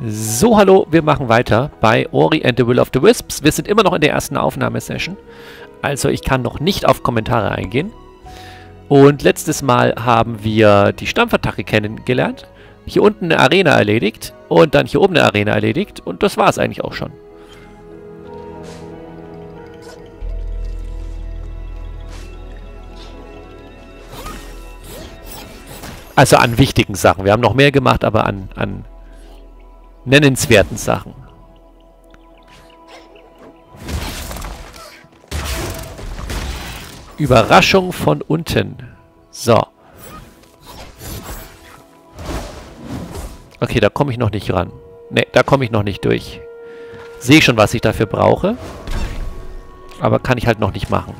So, hallo, wir machen weiter bei Ori and the Will of the Wisps. Wir sind immer noch in der ersten Aufnahmesession. Also ich kann noch nicht auf Kommentare eingehen. Und letztes Mal haben wir die Stampfattacke kennengelernt. Hier unten eine Arena erledigt. Und dann hier oben eine Arena erledigt. Und das war es eigentlich auch schon. Also an wichtigen Sachen. Wir haben noch mehr gemacht, aber an, an nennenswerten Sachen. Überraschung von unten. So. Okay, da komme ich noch nicht ran. Ne, da komme ich noch nicht durch. Sehe schon, was ich dafür brauche. Aber kann ich halt noch nicht machen.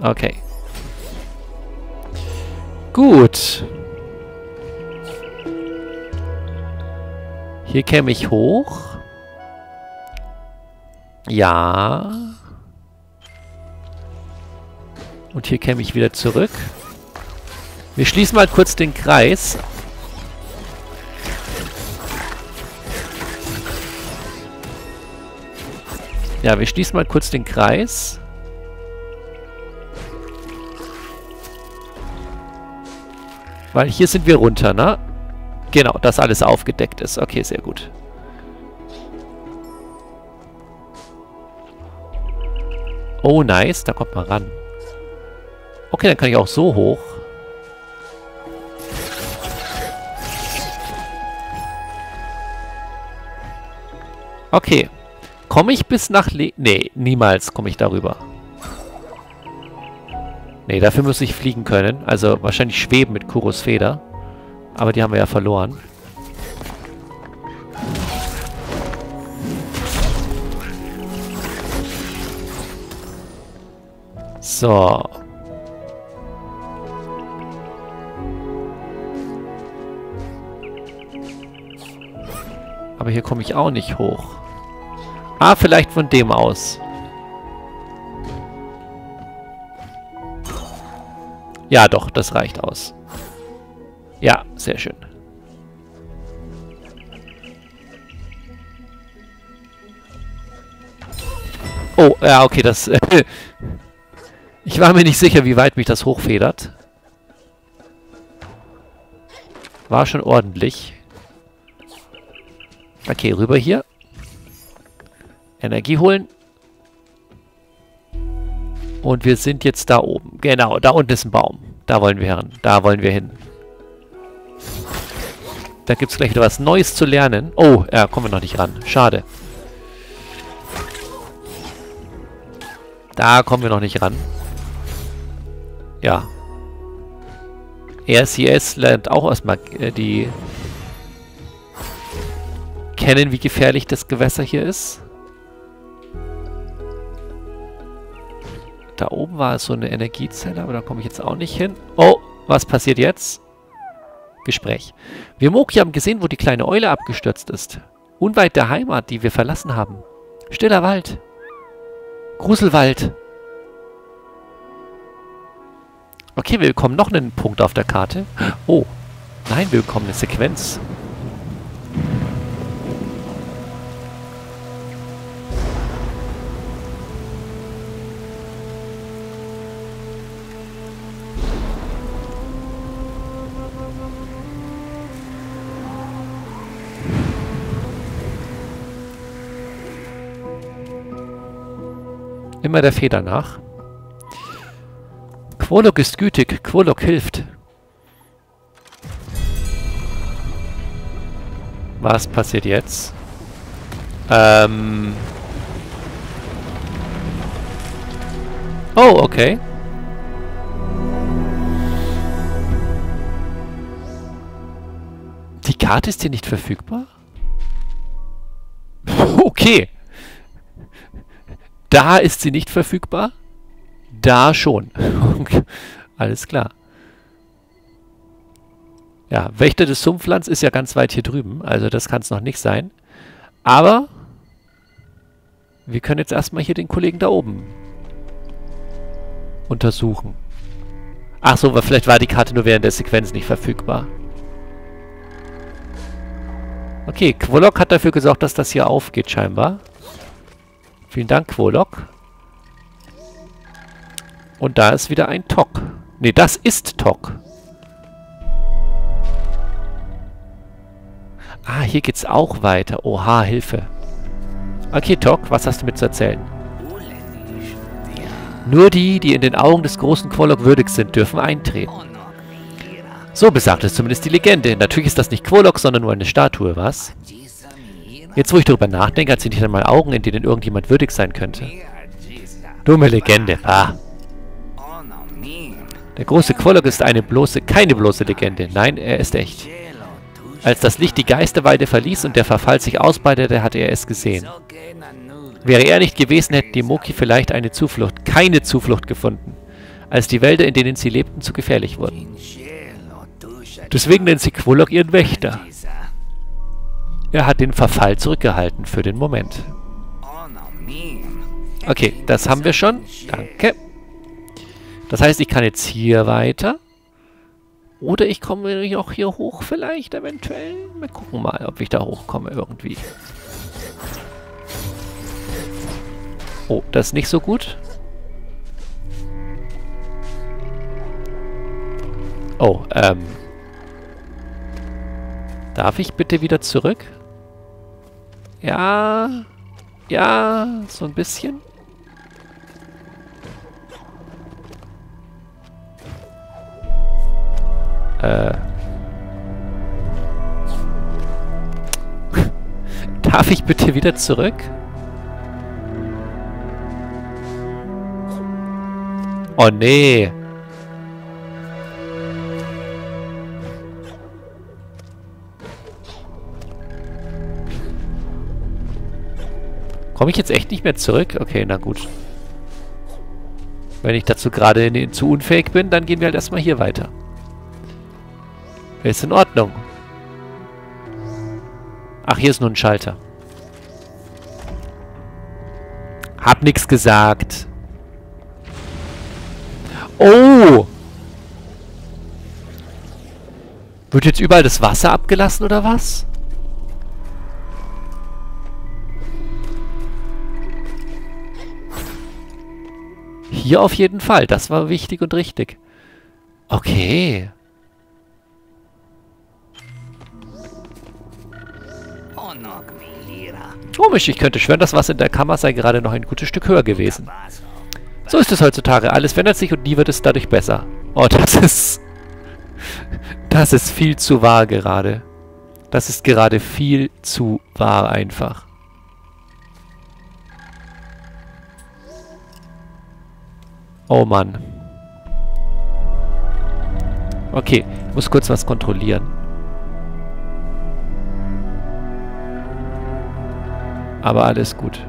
Okay. Gut. Hier käme ich hoch. Ja. Und hier käme ich wieder zurück. Wir schließen mal kurz den Kreis. Ja, wir schließen mal kurz den Kreis. Weil hier sind wir runter, ne? Genau, dass alles aufgedeckt ist. Okay, sehr gut. Oh, nice. Da kommt man ran. Okay, dann kann ich auch so hoch. Okay. Komme ich bis nach Le... Nee, niemals komme ich darüber. Nee, dafür muss ich fliegen können. Also wahrscheinlich schweben mit Kuros Feder. Aber die haben wir ja verloren. So. Aber hier komme ich auch nicht hoch. Ah, vielleicht von dem aus. Ja, doch, das reicht aus. Ja, sehr schön. Oh, ja, okay, das... ich war mir nicht sicher, wie weit mich das hochfedert. War schon ordentlich. Okay, rüber hier. Energie holen. Und wir sind jetzt da oben. Genau, da unten ist ein Baum. Da wollen wir hin. Da wollen wir hin. Da gibt es gleich wieder was Neues zu lernen. Oh, ja, kommen wir noch nicht ran. Schade. Da kommen wir noch nicht ran. Ja. RCS lernt auch erstmal äh, die kennen, wie gefährlich das Gewässer hier ist. Da oben war so eine Energiezelle, aber da komme ich jetzt auch nicht hin. Oh, was passiert jetzt? Gespräch. Wir Moki haben gesehen, wo die kleine Eule abgestürzt ist. Unweit der Heimat, die wir verlassen haben. Stiller Wald. Gruselwald. Okay, wir bekommen noch einen Punkt auf der Karte. Oh, nein, wir bekommen eine Sequenz. Immer der Feder nach. Quolok ist gütig, Quolok hilft. Was passiert jetzt? Ähm... Oh, okay. Die Karte ist hier nicht verfügbar? okay. Da ist sie nicht verfügbar. Da schon. Alles klar. Ja, Wächter des Sumpflands ist ja ganz weit hier drüben. Also das kann es noch nicht sein. Aber wir können jetzt erstmal hier den Kollegen da oben untersuchen. Ach so, vielleicht war die Karte nur während der Sequenz nicht verfügbar. Okay, Quolok hat dafür gesorgt, dass das hier aufgeht scheinbar. Vielen Dank, Quolok. Und da ist wieder ein Tok. Ne, das ist Tok. Ah, hier geht's auch weiter. Oha, Hilfe. Okay, Tok, was hast du mit zu erzählen? Nur die, die in den Augen des großen Quolok würdig sind, dürfen eintreten. So besagt es zumindest die Legende. Natürlich ist das nicht Quolok, sondern nur eine Statue, was? Jetzt, wo ich darüber nachdenke, hat sie nicht einmal Augen, in denen irgendjemand würdig sein könnte. Dumme Legende, ah. Der große Quolok ist eine bloße, keine bloße Legende. Nein, er ist echt. Als das Licht die Geisterweide verließ und der Verfall sich ausbreitete, hatte er es gesehen. Wäre er nicht gewesen, hätten die Moki vielleicht eine Zuflucht, keine Zuflucht gefunden, als die Wälder, in denen sie lebten, zu gefährlich wurden. Deswegen nennt sie Quolok ihren Wächter. Er hat den Verfall zurückgehalten für den Moment. Okay, das haben wir schon. Danke. Das heißt, ich kann jetzt hier weiter. Oder ich komme noch hier hoch vielleicht, eventuell. Wir gucken mal, ob ich da hochkomme irgendwie. Oh, das ist nicht so gut. Oh, ähm... Darf ich bitte wieder zurück? Ja... Ja, so ein bisschen. Äh. Darf ich bitte wieder zurück? Oh nee. Komme ich jetzt echt nicht mehr zurück? Okay, na gut. Wenn ich dazu gerade zu unfähig bin, dann gehen wir halt erstmal hier weiter. Ist in Ordnung. Ach, hier ist nur ein Schalter. Hab nix gesagt. Oh! Wird jetzt überall das Wasser abgelassen, oder was? Hier auf jeden Fall. Das war wichtig und richtig. Okay. Komisch, ich könnte schwören, das Wasser in der Kammer sei gerade noch ein gutes Stück höher gewesen. So ist es heutzutage. Alles verändert sich und nie wird es dadurch besser. Oh, das ist... Das ist viel zu wahr gerade. Das ist gerade viel zu wahr einfach. Oh Mann. Okay, muss kurz was kontrollieren. Aber alles gut.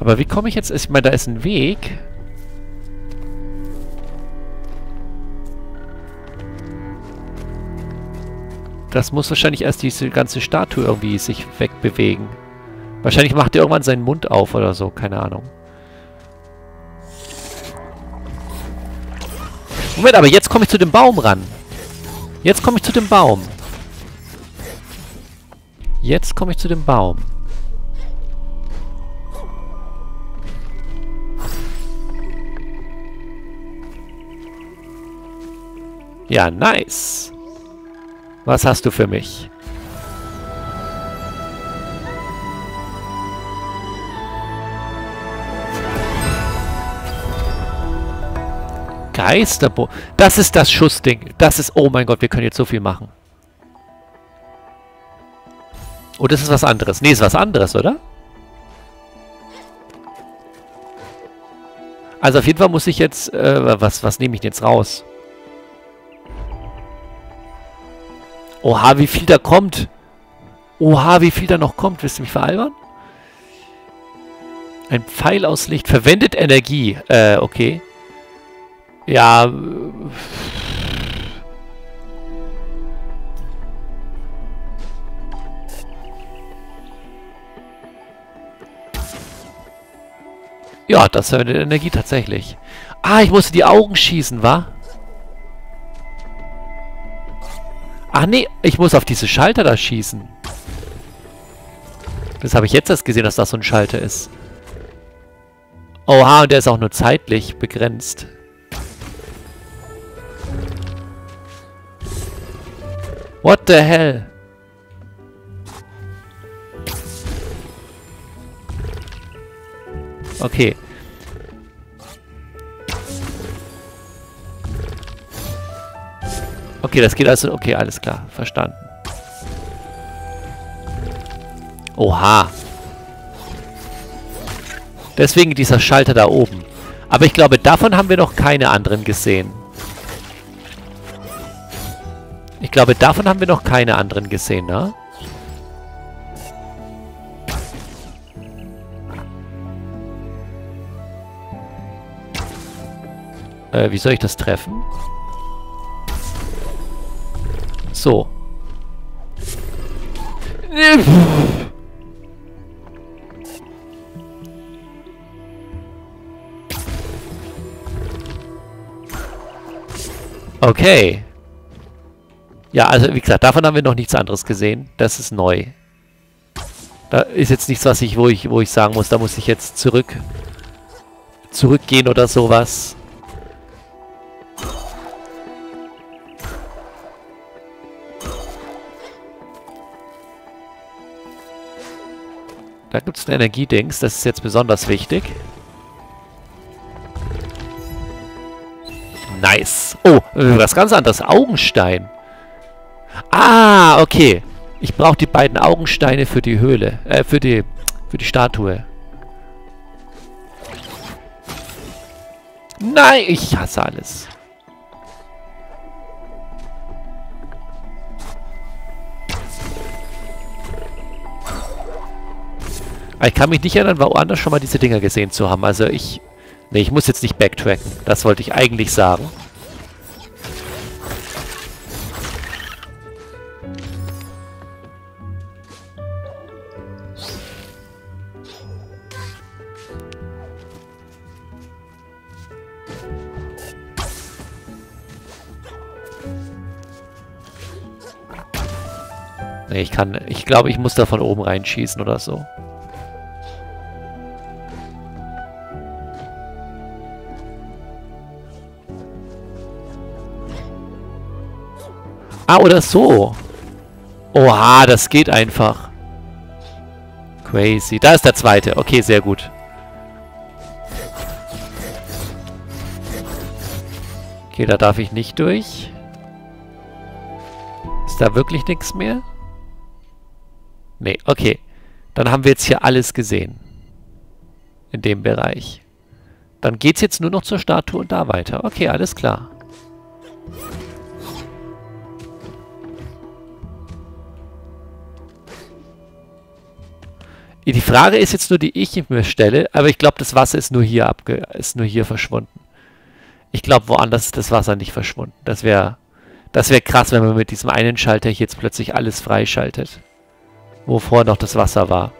Aber wie komme ich jetzt... Ich meine, da ist ein Weg. Das muss wahrscheinlich erst diese ganze Statue irgendwie sich wegbewegen. Wahrscheinlich macht er irgendwann seinen Mund auf oder so. Keine Ahnung. Moment, aber jetzt komme ich zu dem Baum ran. Jetzt komme ich zu dem Baum. Jetzt komme ich zu dem Baum. Ja, nice. Was hast du für mich? Geisterbo... Das ist das Schussding. Das ist... Oh mein Gott, wir können jetzt so viel machen. Oh, das ist was anderes. Nee, ist was anderes, oder? Also auf jeden Fall muss ich jetzt... Äh, was, was nehme ich denn jetzt raus? Oha, wie viel da kommt. Oha, wie viel da noch kommt. Willst du mich veralbern? Ein Pfeil aus Licht. Verwendet Energie. Äh, okay. Ja. Äh. Ja, das verwendet Energie tatsächlich. Ah, ich musste die Augen schießen, wa? Ach nee, ich muss auf diese Schalter da schießen. Das habe ich jetzt erst gesehen, dass das so ein Schalter ist. Oha, und der ist auch nur zeitlich begrenzt. What the hell? Okay. Okay, das geht also... Okay, alles klar. Verstanden. Oha. Deswegen dieser Schalter da oben. Aber ich glaube, davon haben wir noch keine anderen gesehen. Ich glaube, davon haben wir noch keine anderen gesehen, ne? Äh, wie soll ich das treffen? So. Okay. Ja, also wie gesagt, davon haben wir noch nichts anderes gesehen. Das ist neu. Da ist jetzt nichts, was ich, wo ich, wo ich sagen muss, da muss ich jetzt zurück zurückgehen oder sowas. Da gibt es ein Energiedings, das ist jetzt besonders wichtig. Nice. Oh, was ganz anderes. Augenstein. Ah, okay. Ich brauche die beiden Augensteine für die Höhle. Äh, für die, für die Statue. Nein, ich hasse alles. Ich kann mich nicht erinnern, woanders schon mal diese Dinger gesehen zu haben. Also ich... Ne, ich muss jetzt nicht backtracken. Das wollte ich eigentlich sagen. Nee, ich kann... Ich glaube, ich muss da von oben reinschießen oder so. Ah, oder so. Oha, das geht einfach. Crazy. Da ist der zweite. Okay, sehr gut. Okay, da darf ich nicht durch. Ist da wirklich nichts mehr? Nee, okay. Dann haben wir jetzt hier alles gesehen. In dem Bereich. Dann geht's jetzt nur noch zur Statue und da weiter. Okay, alles klar. Die Frage ist jetzt nur, die ich mir stelle, aber ich glaube, das Wasser ist nur hier abge ist nur hier verschwunden. Ich glaube, woanders ist das Wasser nicht verschwunden. Das wäre das wäre krass, wenn man mit diesem einen Schalter hier jetzt plötzlich alles freischaltet. Wo vorher noch das Wasser war.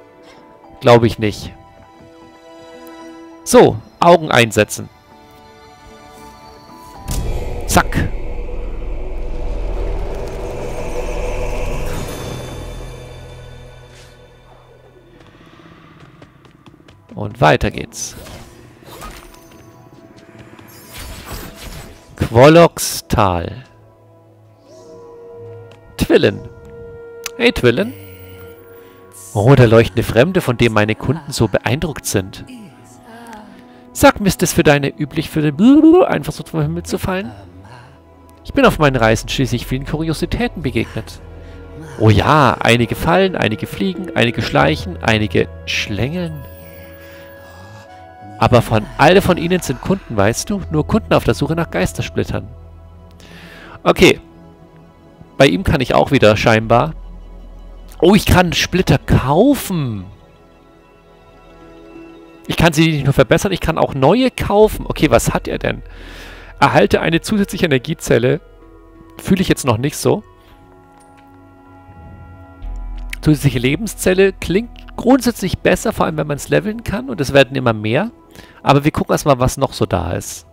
Glaube ich nicht. So, Augen einsetzen. Zack. Weiter geht's. Quolox-Tal. Twillen. Hey, Twillen. Oh, der leuchtende Fremde, von dem meine Kunden so beeindruckt sind. Sag mir, ist für deine üblich, für den einfach so vom Himmel zu fallen? Ich bin auf meinen Reisen schließlich vielen Kuriositäten begegnet. Oh ja, einige fallen, einige fliegen, einige schleichen, einige schlängeln. Aber von alle von ihnen sind Kunden, weißt du? Nur Kunden auf der Suche nach Geistersplittern. Okay. Bei ihm kann ich auch wieder scheinbar... Oh, ich kann Splitter kaufen. Ich kann sie nicht nur verbessern, ich kann auch neue kaufen. Okay, was hat er denn? Erhalte eine zusätzliche Energiezelle. Fühle ich jetzt noch nicht so. Zusätzliche Lebenszelle klingt Grundsätzlich besser, vor allem wenn man es leveln kann. Und es werden immer mehr. Aber wir gucken erstmal, was noch so da ist.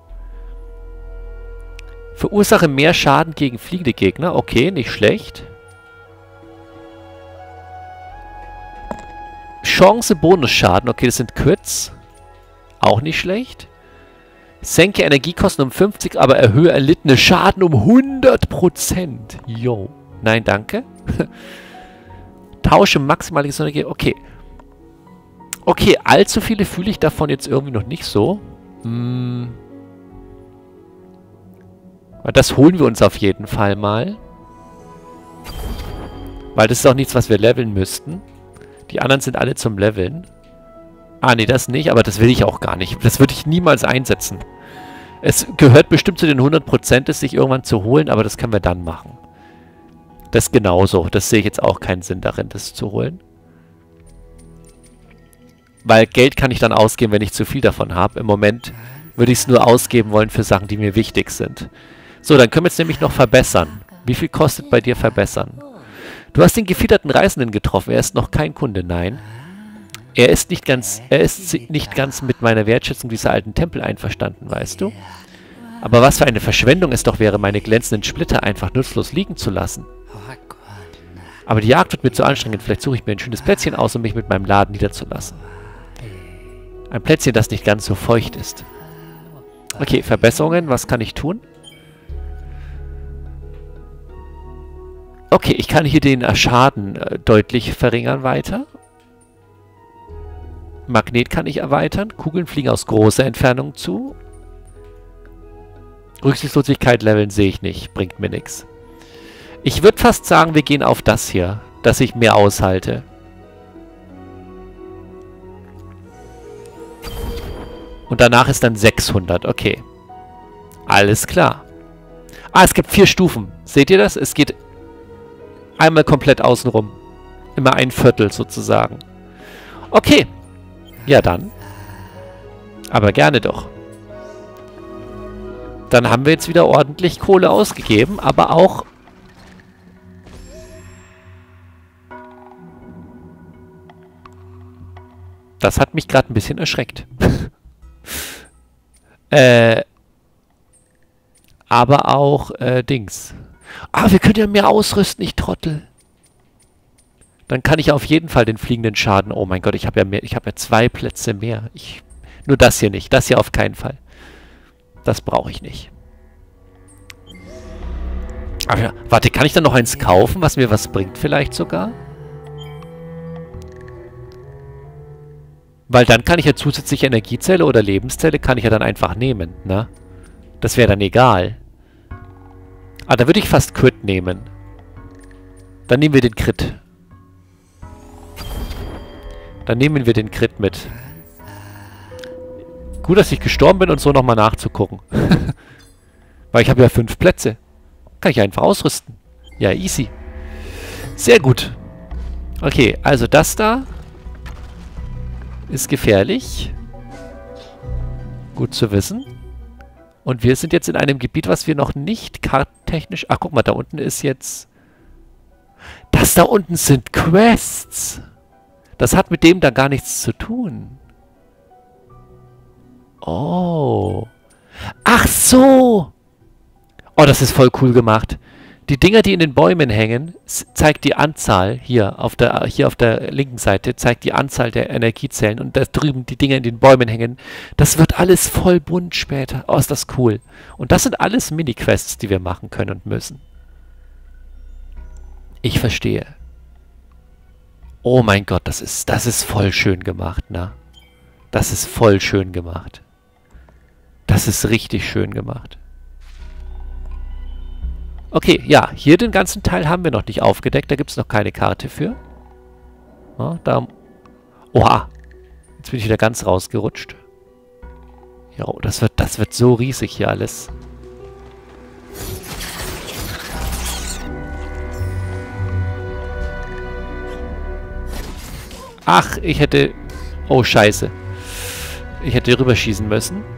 Verursache mehr Schaden gegen fliegende Gegner. Okay, nicht schlecht. Chance Bonusschaden. Okay, das sind Crits. Auch nicht schlecht. Senke Energiekosten um 50, aber erhöhe erlittene Schaden um 100%. Yo. Nein, danke. Tausche maximale Energie. Okay. Okay, allzu viele fühle ich davon jetzt irgendwie noch nicht so. Hm. Das holen wir uns auf jeden Fall mal. Weil das ist auch nichts, was wir leveln müssten. Die anderen sind alle zum Leveln. Ah, nee, das nicht, aber das will ich auch gar nicht. Das würde ich niemals einsetzen. Es gehört bestimmt zu den 100%, es sich irgendwann zu holen, aber das können wir dann machen. Das genauso. Das sehe ich jetzt auch keinen Sinn darin, das zu holen. Weil Geld kann ich dann ausgeben, wenn ich zu viel davon habe. Im Moment würde ich es nur ausgeben wollen für Sachen, die mir wichtig sind. So, dann können wir es nämlich noch verbessern. Wie viel kostet bei dir verbessern? Du hast den gefiederten Reisenden getroffen. Er ist noch kein Kunde. Nein. Er ist nicht ganz, er ist nicht ganz mit meiner Wertschätzung dieser alten Tempel einverstanden, weißt du? Aber was für eine Verschwendung es doch wäre, meine glänzenden Splitter einfach nutzlos liegen zu lassen. Aber die Jagd wird mir zu anstrengend. Vielleicht suche ich mir ein schönes Plätzchen aus, um mich mit meinem Laden niederzulassen. Ein Plätzchen, das nicht ganz so feucht ist. Okay, Verbesserungen. Was kann ich tun? Okay, ich kann hier den Schaden äh, deutlich verringern weiter. Magnet kann ich erweitern. Kugeln fliegen aus großer Entfernung zu. Rücksichtslosigkeit leveln sehe ich nicht. Bringt mir nichts. Ich würde fast sagen, wir gehen auf das hier, dass ich mehr aushalte. Und danach ist dann 600. Okay. Alles klar. Ah, es gibt vier Stufen. Seht ihr das? Es geht Einmal komplett außenrum. Immer ein Viertel sozusagen. Okay. Ja, dann. Aber gerne doch. Dann haben wir jetzt wieder ordentlich Kohle ausgegeben, aber auch... Das hat mich gerade ein bisschen erschreckt. äh... Aber auch, äh, Dings. Ah, wir können ja mehr ausrüsten, ich Trottel. Dann kann ich auf jeden Fall den fliegenden Schaden... Oh mein Gott, ich habe ja mehr, ich habe ja zwei Plätze mehr. Ich, nur das hier nicht. Das hier auf keinen Fall. Das brauche ich nicht. Aber warte, kann ich dann noch eins kaufen, was mir was bringt vielleicht sogar? Weil dann kann ich ja zusätzliche Energiezelle oder Lebenszelle kann ich ja dann einfach nehmen, ne? Das wäre dann egal. Ah, da würde ich fast Crit nehmen. Dann nehmen wir den Crit. Dann nehmen wir den Crit mit. Gut, dass ich gestorben bin und so nochmal nachzugucken. Weil ich habe ja fünf Plätze. Kann ich einfach ausrüsten. Ja, easy. Sehr gut. Okay, also das da ist gefährlich. Gut zu wissen. Und wir sind jetzt in einem Gebiet, was wir noch nicht kartentechnisch... Ach, guck mal, da unten ist jetzt... Das da unten sind Quests. Das hat mit dem da gar nichts zu tun. Oh. Ach so. Oh, das ist voll cool gemacht. Die Dinger, die in den Bäumen hängen, zeigt die Anzahl, hier auf, der, hier auf der linken Seite, zeigt die Anzahl der Energiezellen und da drüben die Dinger in den Bäumen hängen. Das wird alles voll bunt später. Oh, ist das cool. Und das sind alles Mini-Quests, die wir machen können und müssen. Ich verstehe. Oh mein Gott, das ist, das ist voll schön gemacht, ne? Das ist voll schön gemacht. Das ist richtig schön gemacht. Okay, ja, hier den ganzen Teil haben wir noch nicht aufgedeckt. Da gibt es noch keine Karte für. Ja, da... Oha! Jetzt bin ich wieder ganz rausgerutscht. Ja, das wird, das wird so riesig hier alles. Ach, ich hätte... Oh, scheiße. Ich hätte rüberschießen müssen.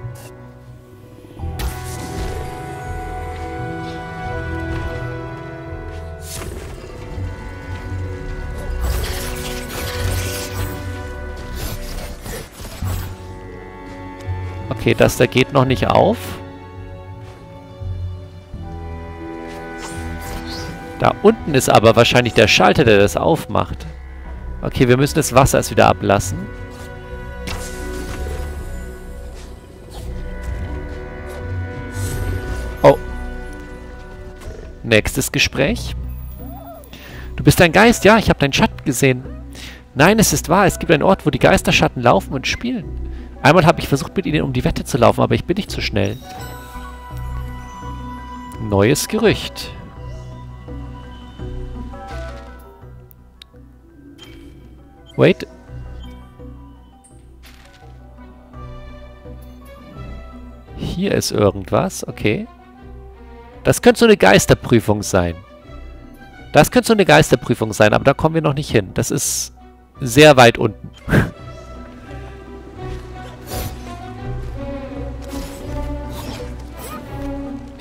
Okay, das da geht noch nicht auf. Da unten ist aber wahrscheinlich der Schalter, der das aufmacht. Okay, wir müssen das Wasser erst wieder ablassen. Oh. Nächstes Gespräch. Du bist ein Geist, ja, ich habe deinen Schatten gesehen. Nein, es ist wahr, es gibt einen Ort, wo die Geisterschatten laufen und spielen. Einmal habe ich versucht, mit ihnen um die Wette zu laufen, aber ich bin nicht zu so schnell. Neues Gerücht. Wait. Hier ist irgendwas, okay. Das könnte so eine Geisterprüfung sein. Das könnte so eine Geisterprüfung sein, aber da kommen wir noch nicht hin. Das ist sehr weit unten.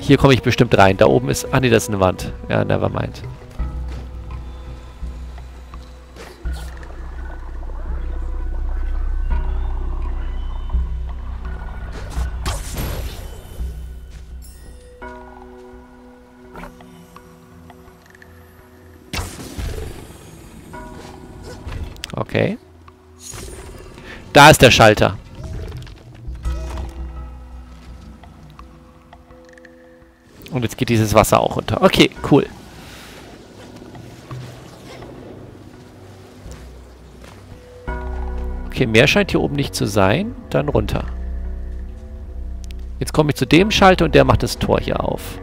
Hier komme ich bestimmt rein. Da oben ist... Ah, nee, das ist eine Wand. Ja, never mind. Okay. Da ist der Schalter. Geht dieses Wasser auch runter. Okay, cool. Okay, mehr scheint hier oben nicht zu sein. Dann runter. Jetzt komme ich zu dem Schalter und der macht das Tor hier auf.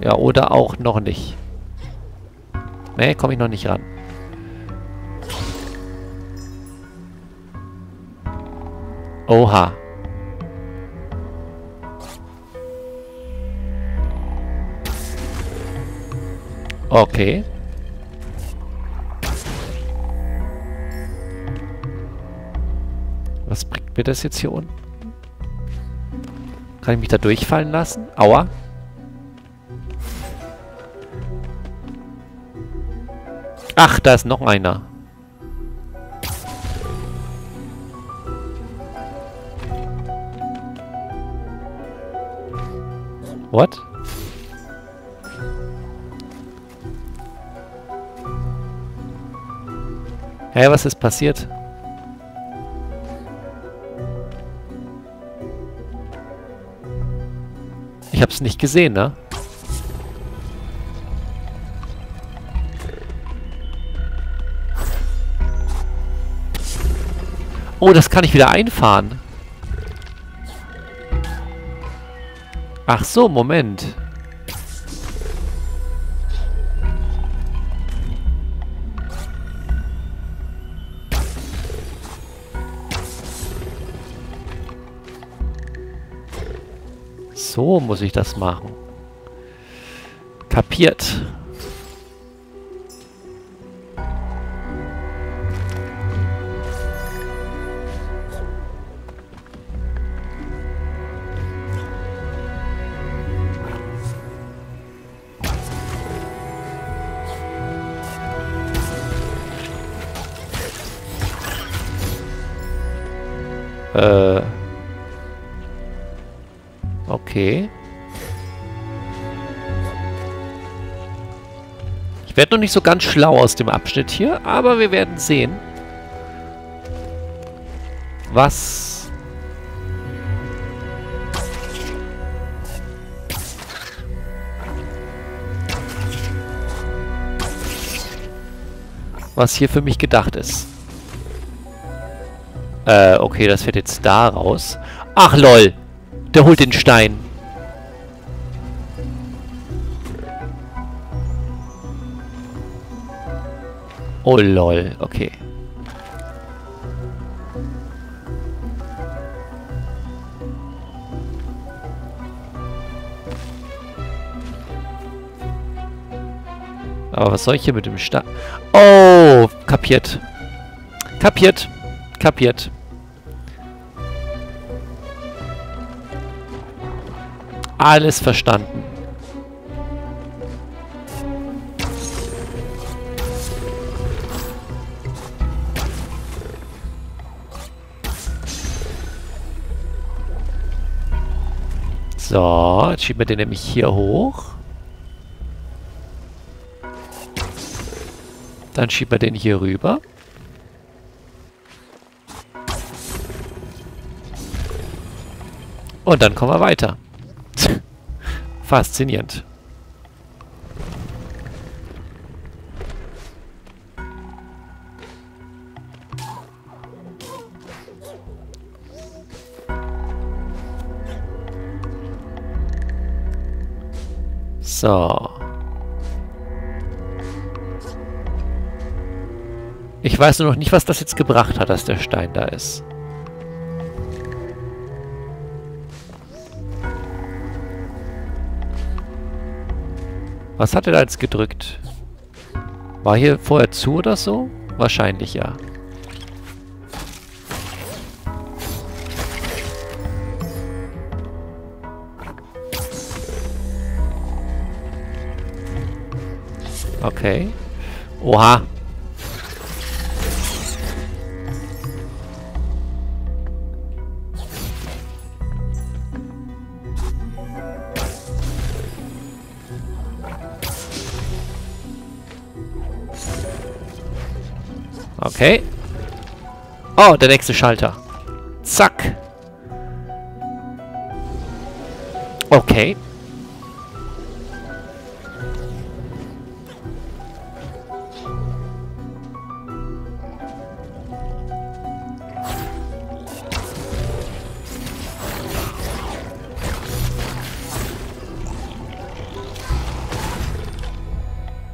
Ja, oder auch noch nicht. Nee, komme ich noch nicht ran. Oha. Okay. Was bringt mir das jetzt hier unten? Kann ich mich da durchfallen lassen? Aua. Ach, da ist noch einer. What? Hä, hey, was ist passiert? Ich hab's nicht gesehen, ne? Oh, das kann ich wieder einfahren. Ach so, Moment. So muss ich das machen. Kapiert. Äh. Okay. Ich werde noch nicht so ganz schlau aus dem Abschnitt hier, aber wir werden sehen, was... was hier für mich gedacht ist. Äh, okay, das fährt jetzt da raus. Ach, lol. Der holt den Stein. Oh, lol. Okay. Aber was soll ich hier mit dem Stein? Oh, kapiert. Kapiert. Kapiert. Alles verstanden. So, jetzt schieben wir den nämlich hier hoch. Dann schieben wir den hier rüber. Und dann kommen wir weiter. Faszinierend. So. Ich weiß nur noch nicht, was das jetzt gebracht hat, dass der Stein da ist. Was hat er da jetzt gedrückt? War hier vorher zu oder so? Wahrscheinlich ja. Okay. Oha. Okay. Oh, der nächste Schalter. Zack. Okay.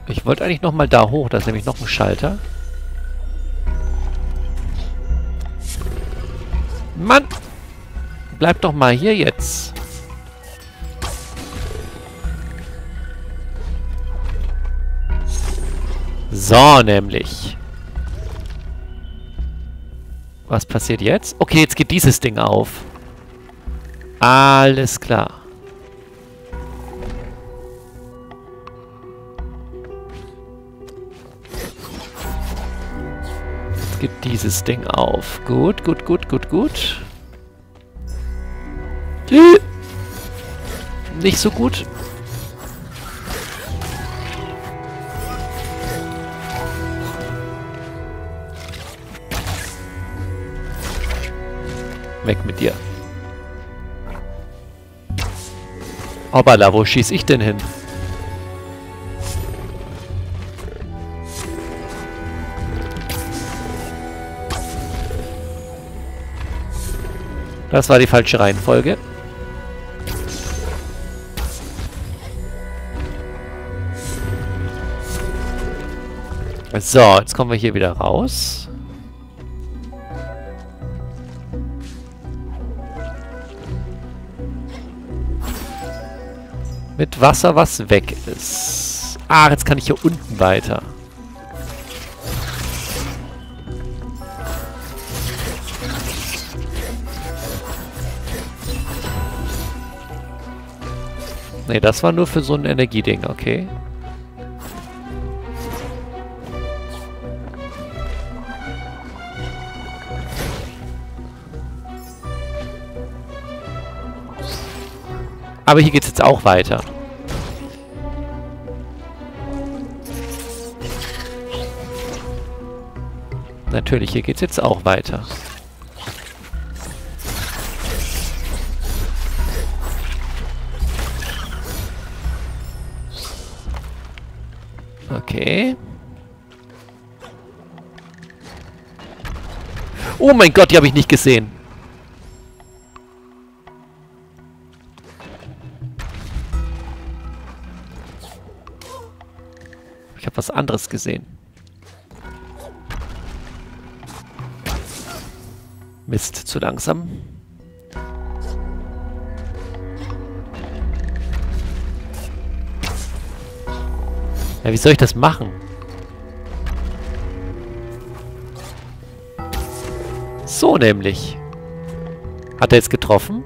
Ich wollte eigentlich nochmal da hoch. Da ist nämlich noch ein Schalter. Bleib doch mal hier jetzt. So, nämlich. Was passiert jetzt? Okay, jetzt geht dieses Ding auf. Alles klar. geht dieses Ding auf. Gut, gut, gut, gut, gut. Nicht so gut. Weg mit dir. Hoppala, wo schieß ich denn hin? Das war die falsche Reihenfolge. So, jetzt kommen wir hier wieder raus. Mit Wasser, was weg ist. Ah, jetzt kann ich hier unten weiter. Ne, das war nur für so ein Energieding, okay. Aber hier geht es jetzt auch weiter. Natürlich, hier geht es jetzt auch weiter. Okay. Oh mein Gott, die habe ich nicht gesehen. Habe was anderes gesehen. Mist, zu langsam. Ja, wie soll ich das machen? So nämlich. Hat er jetzt getroffen?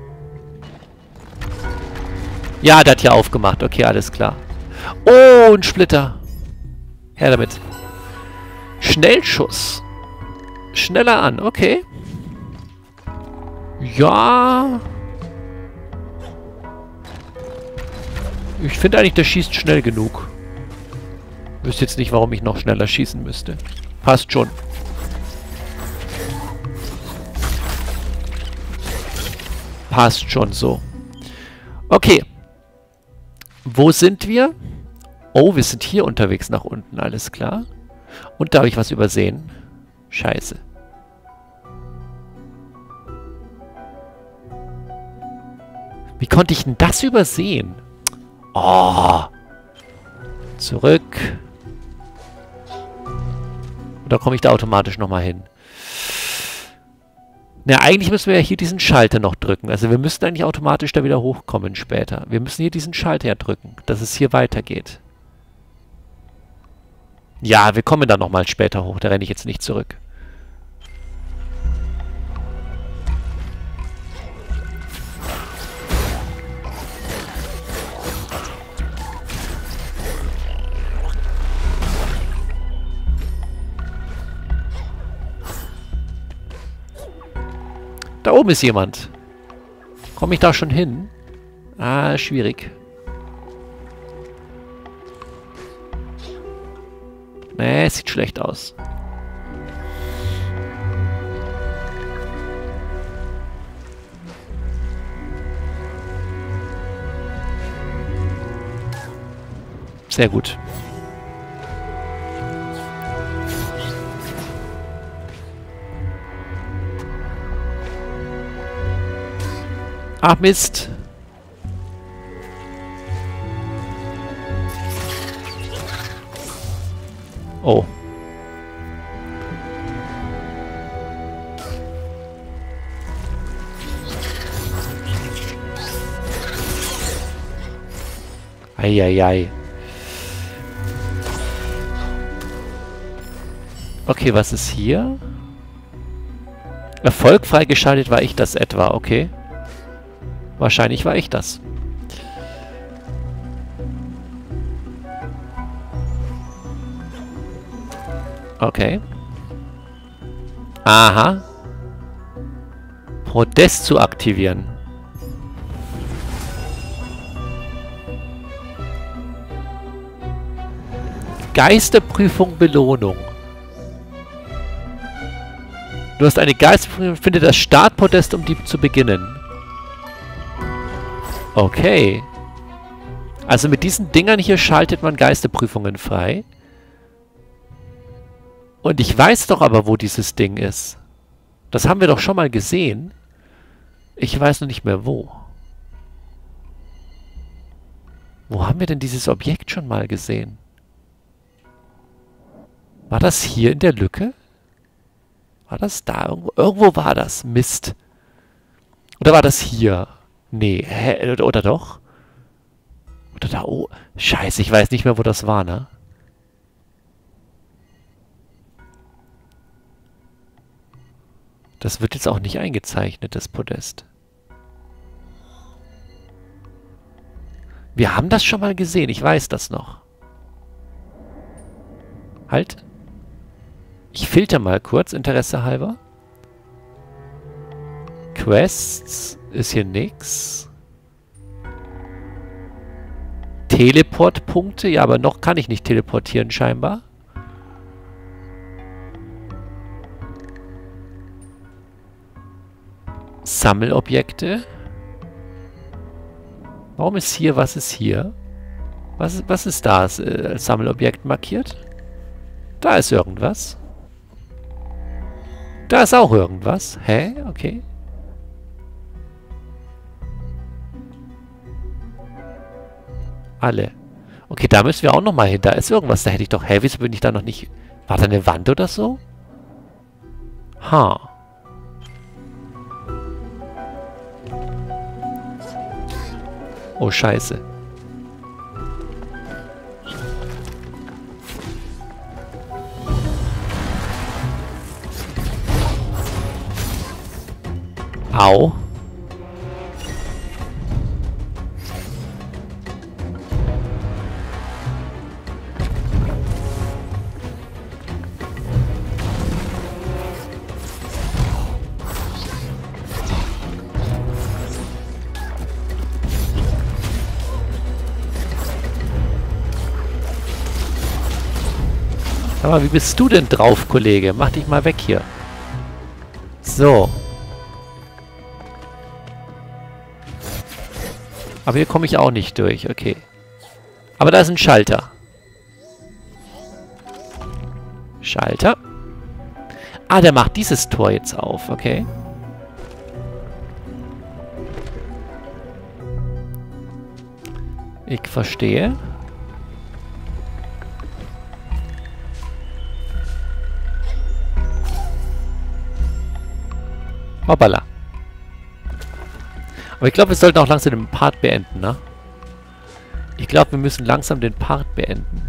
Ja, der hat hier aufgemacht. Okay, alles klar. Oh, ein Splitter. Her damit. Schnellschuss. Schneller an, okay. Ja. Ich finde eigentlich, der schießt schnell genug. Wüsste jetzt nicht, warum ich noch schneller schießen müsste. Passt schon. Passt schon so. Okay. Wo sind wir? Oh, wir sind hier unterwegs nach unten, alles klar. Und da habe ich was übersehen. Scheiße. Wie konnte ich denn das übersehen? Oh. Zurück. Oder komme ich da automatisch nochmal hin? Na, eigentlich müssen wir ja hier diesen Schalter noch drücken. Also wir müssten eigentlich automatisch da wieder hochkommen später. Wir müssen hier diesen Schalter drücken, dass es hier weitergeht. Ja, wir kommen dann nochmal später hoch. Da renne ich jetzt nicht zurück. Da oben ist jemand. Komme ich da schon hin? Ah, schwierig. Nee, sieht schlecht aus. Sehr gut. Ach Mist. Oh. Eieiei. Okay, was ist hier? Erfolg freigeschaltet war ich das etwa, okay. Wahrscheinlich war ich das. Okay. Aha. Podest zu aktivieren. Geisterprüfung Belohnung. Du hast eine Geisterprüfung, finde das Startpodest, um die zu beginnen. Okay. Also mit diesen Dingern hier schaltet man Geisterprüfungen frei. Und ich weiß doch aber, wo dieses Ding ist. Das haben wir doch schon mal gesehen. Ich weiß noch nicht mehr wo. Wo haben wir denn dieses Objekt schon mal gesehen? War das hier in der Lücke? War das da? Irgendwo, irgendwo war das. Mist. Oder war das hier? Nee, hä? Oder doch? Oder da oh. Scheiße, ich weiß nicht mehr, wo das war, ne? Das wird jetzt auch nicht eingezeichnet, das Podest. Wir haben das schon mal gesehen, ich weiß das noch. Halt. Ich filter mal kurz, Interesse halber. Quests. Ist hier nix. Teleportpunkte? Ja, aber noch kann ich nicht teleportieren scheinbar. Sammelobjekte. Warum ist hier, was ist hier? Was, was ist da als äh, Sammelobjekt markiert? Da ist irgendwas. Da ist auch irgendwas. Hä? Okay. Alle. Okay, da müssen wir auch nochmal hin. Da ist irgendwas. Da hätte ich doch... Hä, wieso bin ich da noch nicht... War da eine Wand oder so? Ha. Oh, scheiße. Au. Sag mal, wie bist du denn drauf, Kollege? Mach dich mal weg hier. So. Aber hier komme ich auch nicht durch, okay. Aber da ist ein Schalter. Schalter. Ah, der macht dieses Tor jetzt auf, okay. Ich verstehe. Hoppala. Aber ich glaube, wir sollten auch langsam den Part beenden, ne? Ich glaube, wir müssen langsam den Part beenden.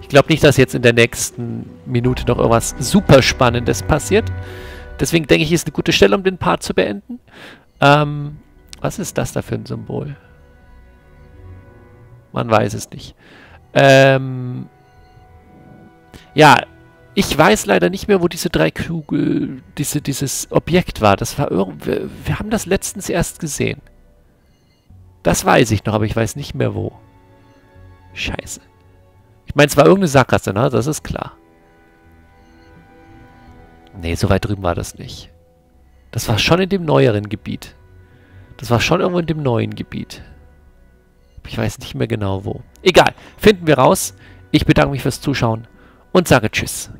Ich glaube nicht, dass jetzt in der nächsten Minute noch irgendwas super Spannendes passiert. Deswegen denke ich, ist eine gute Stelle, um den Part zu beenden. Ähm, was ist das da für ein Symbol? Man weiß es nicht. Ähm, ja, ich weiß leider nicht mehr, wo diese drei Kugel, diese, dieses Objekt war. Das war irgendwie, wir haben das letztens erst gesehen. Das weiß ich noch, aber ich weiß nicht mehr wo. Scheiße. Ich meine, es war irgendeine Sackgasse, ne? Das ist klar. Nee, so weit drüben war das nicht. Das war schon in dem neueren Gebiet. Das war schon irgendwo in dem neuen Gebiet. Ich weiß nicht mehr genau wo. Egal, finden wir raus. Ich bedanke mich fürs Zuschauen und sage Tschüss.